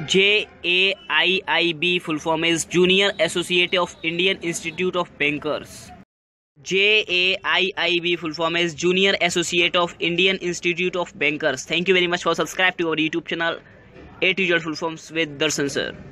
JAIIB full form is Junior Associate of Indian Institute of Bankers. JAIIB full form is Junior Associate of Indian Institute of Bankers. Thank you very much for subscribing to our YouTube channel 8 Result Full Forms with Darshan Sir.